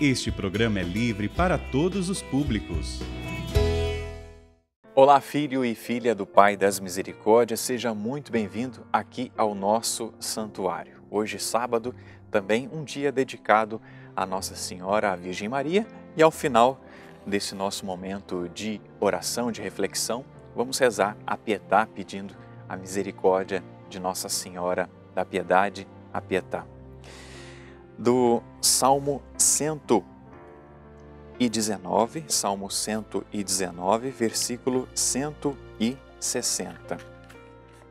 Este programa é livre para todos os públicos. Olá, filho e filha do Pai das Misericórdias, seja muito bem-vindo aqui ao nosso santuário. Hoje, sábado, também um dia dedicado a Nossa Senhora, a Virgem Maria, e ao final desse nosso momento de oração, de reflexão, vamos rezar a pietá pedindo a misericórdia de Nossa Senhora da Piedade, a pietá. Do Salmo 119, Salmo 119, versículo 160.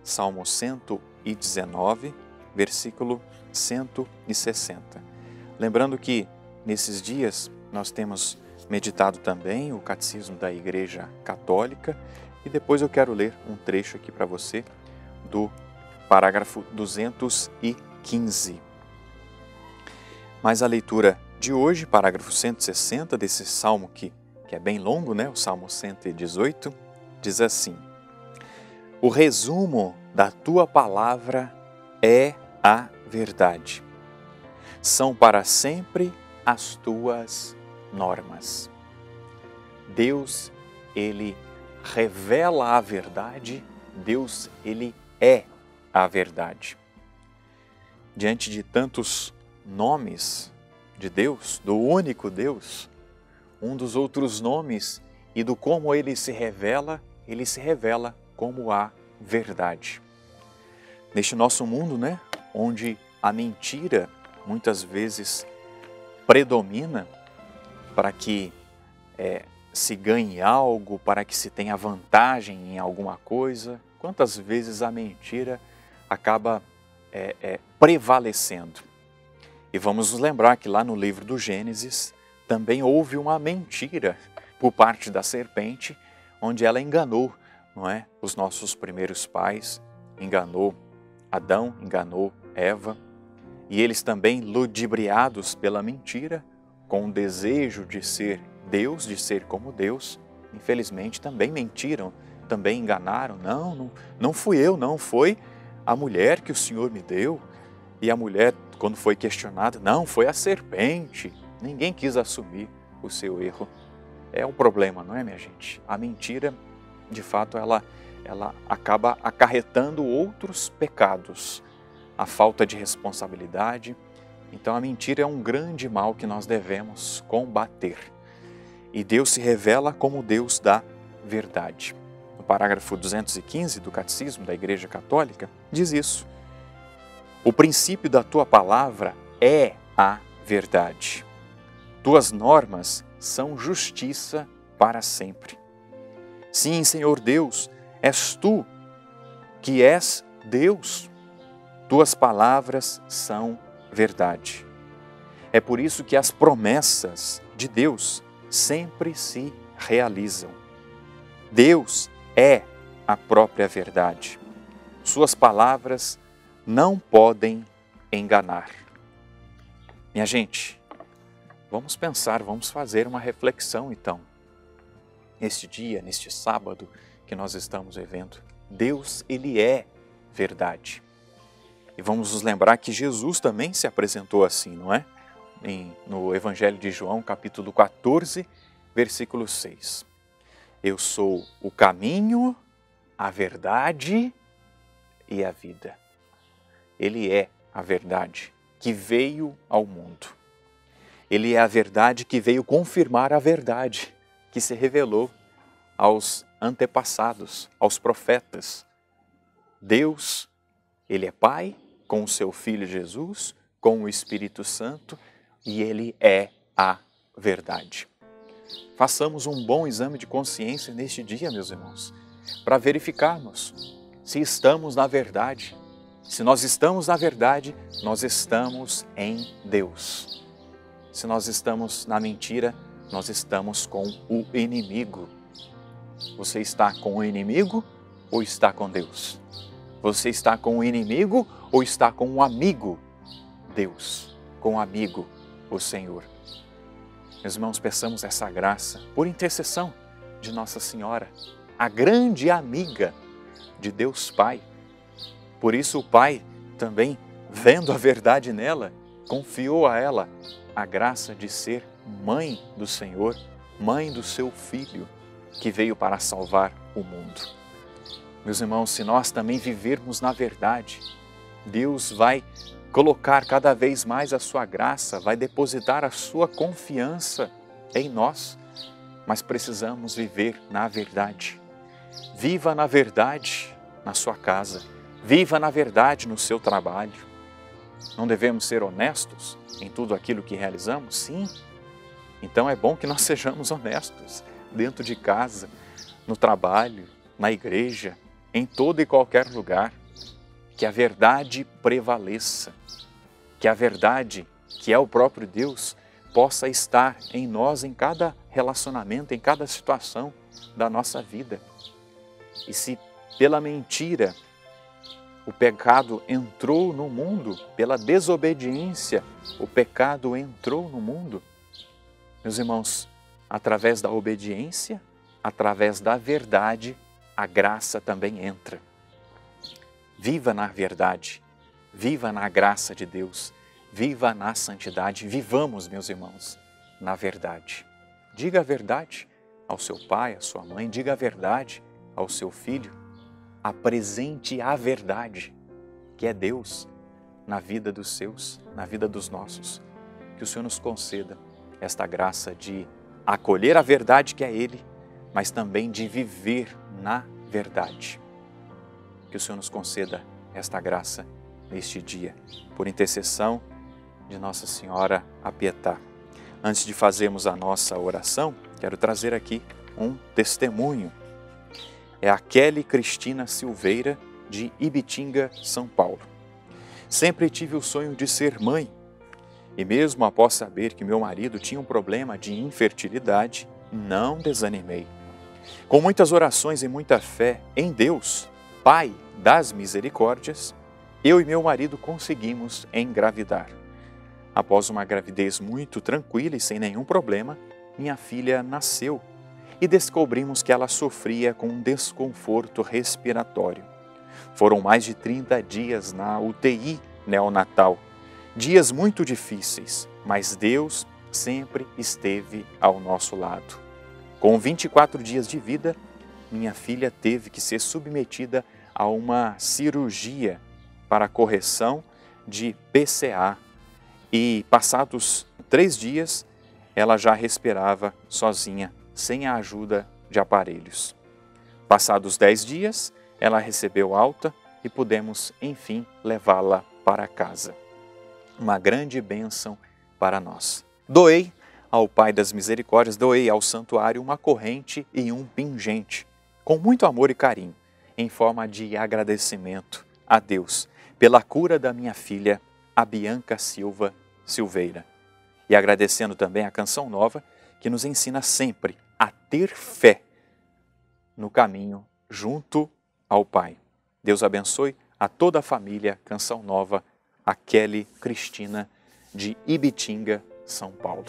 Salmo 119, versículo 160. Lembrando que nesses dias nós temos meditado também o Catecismo da Igreja Católica e depois eu quero ler um trecho aqui para você do parágrafo 215. Mas a leitura de hoje, parágrafo 160 desse salmo que, que é bem longo, né? o Salmo 118, diz assim: O resumo da tua palavra é a verdade. São para sempre as tuas normas. Deus, ele revela a verdade, Deus, ele é a verdade. Diante de tantos nomes de Deus, do único Deus, um dos outros nomes e do como ele se revela, ele se revela como a verdade. Neste nosso mundo, né, onde a mentira muitas vezes predomina para que é, se ganhe algo, para que se tenha vantagem em alguma coisa, quantas vezes a mentira acaba é, é, prevalecendo? E vamos nos lembrar que lá no livro do Gênesis também houve uma mentira por parte da serpente, onde ela enganou, não é, os nossos primeiros pais, enganou Adão, enganou Eva, e eles também ludibriados pela mentira, com o desejo de ser Deus, de ser como Deus, infelizmente também mentiram, também enganaram. Não, não, não fui eu, não, foi a mulher que o Senhor me deu. E a mulher quando foi questionado, não, foi a serpente. Ninguém quis assumir o seu erro. É um problema, não é, minha gente? A mentira, de fato, ela, ela acaba acarretando outros pecados. A falta de responsabilidade. Então, a mentira é um grande mal que nós devemos combater. E Deus se revela como Deus da verdade. No parágrafo 215 do Catecismo da Igreja Católica, diz isso o princípio da tua palavra é a verdade. Tuas normas são justiça para sempre. Sim, Senhor Deus, és tu que és Deus. Tuas palavras são verdade. É por isso que as promessas de Deus sempre se realizam. Deus é a própria verdade. Suas palavras não podem enganar. Minha gente, vamos pensar, vamos fazer uma reflexão então. Neste dia, neste sábado que nós estamos vivendo, Deus, Ele é verdade. E vamos nos lembrar que Jesus também se apresentou assim, não é? Em, no Evangelho de João, capítulo 14, versículo 6. Eu sou o caminho, a verdade e a vida. Ele é a verdade que veio ao mundo. Ele é a verdade que veio confirmar a verdade que se revelou aos antepassados, aos profetas. Deus, Ele é Pai, com o seu Filho Jesus, com o Espírito Santo, e Ele é a verdade. Façamos um bom exame de consciência neste dia, meus irmãos, para verificarmos se estamos na verdade se nós estamos na verdade, nós estamos em Deus. Se nós estamos na mentira, nós estamos com o inimigo. Você está com o inimigo ou está com Deus? Você está com o inimigo ou está com o amigo? Deus, com o amigo, o Senhor. Meus irmãos, peçamos essa graça por intercessão de Nossa Senhora, a grande amiga de Deus Pai por isso, o Pai, também vendo a verdade nela, confiou a ela a graça de ser mãe do Senhor, mãe do seu filho, que veio para salvar o mundo. Meus irmãos, se nós também vivermos na verdade, Deus vai colocar cada vez mais a sua graça, vai depositar a sua confiança em nós, mas precisamos viver na verdade. Viva na verdade na sua casa, viva na verdade no seu trabalho. Não devemos ser honestos em tudo aquilo que realizamos? Sim. Então é bom que nós sejamos honestos dentro de casa, no trabalho, na igreja, em todo e qualquer lugar. Que a verdade prevaleça, que a verdade, que é o próprio Deus, possa estar em nós em cada relacionamento, em cada situação da nossa vida. E se pela mentira o pecado entrou no mundo, pela desobediência. O pecado entrou no mundo, meus irmãos, através da obediência, através da verdade, a graça também entra. Viva na verdade, viva na graça de Deus, viva na santidade, vivamos, meus irmãos, na verdade. Diga a verdade ao seu pai, à sua mãe, diga a verdade ao seu filho, apresente a verdade, que é Deus, na vida dos seus, na vida dos nossos. Que o Senhor nos conceda esta graça de acolher a verdade que é Ele, mas também de viver na verdade. Que o Senhor nos conceda esta graça neste dia, por intercessão de Nossa Senhora Apietá. Antes de fazermos a nossa oração, quero trazer aqui um testemunho. É a Kelly Cristina Silveira, de Ibitinga, São Paulo. Sempre tive o sonho de ser mãe e mesmo após saber que meu marido tinha um problema de infertilidade, não desanimei. Com muitas orações e muita fé em Deus, Pai das misericórdias, eu e meu marido conseguimos engravidar. Após uma gravidez muito tranquila e sem nenhum problema, minha filha nasceu e descobrimos que ela sofria com um desconforto respiratório. Foram mais de 30 dias na UTI neonatal dias muito difíceis, mas Deus sempre esteve ao nosso lado. Com 24 dias de vida, minha filha teve que ser submetida a uma cirurgia para correção de PCA e, passados três dias, ela já respirava sozinha, sem a ajuda de aparelhos. Passados dez dias, ela recebeu alta e pudemos, enfim, levá-la para casa uma grande bênção para nós. Doei ao Pai das Misericórdias, doei ao santuário uma corrente e um pingente, com muito amor e carinho, em forma de agradecimento a Deus pela cura da minha filha, a Bianca Silva Silveira. E agradecendo também a canção nova que nos ensina sempre a ter fé no caminho junto ao Pai. Deus abençoe a toda a família Canção Nova a Kelly Cristina de Ibitinga, São Paulo.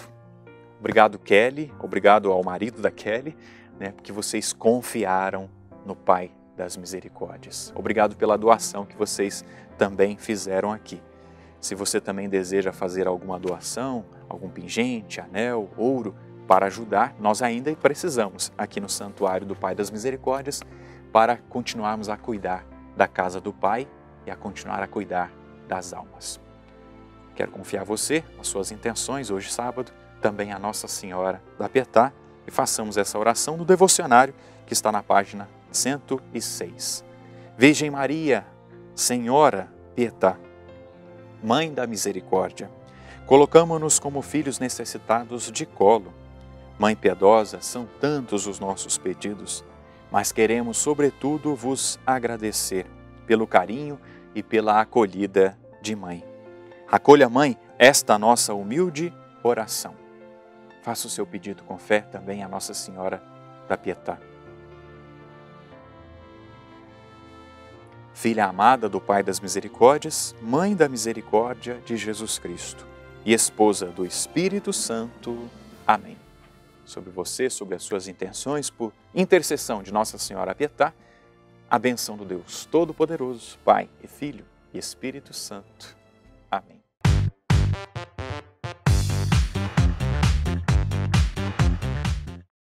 Obrigado, Kelly, obrigado ao marido da Kelly, né, porque vocês confiaram no Pai das Misericórdias. Obrigado pela doação que vocês também fizeram aqui. Se você também deseja fazer alguma doação, algum pingente, anel, ouro, para ajudar, nós ainda precisamos aqui no Santuário do Pai das Misericórdias para continuarmos a cuidar da casa do Pai e a continuar a cuidar das almas. Quero confiar a você, as suas intenções, hoje sábado, também a Nossa Senhora da Pietá e façamos essa oração no devocionário que está na página 106. Virgem Maria, Senhora Pietá, Mãe da Misericórdia, colocamos-nos como filhos necessitados de colo. Mãe piedosa, são tantos os nossos pedidos, mas queremos, sobretudo, vos agradecer pelo carinho e pela acolhida de mãe. Acolha, mãe, esta nossa humilde oração. Faça o seu pedido com fé também a Nossa Senhora da Pietá. Filha amada do Pai das Misericórdias, Mãe da Misericórdia de Jesus Cristo e esposa do Espírito Santo. Amém. Sobre você, sobre as suas intenções, por intercessão de Nossa Senhora Pietá, a benção do Deus Todo-Poderoso, Pai e Filho e Espírito Santo.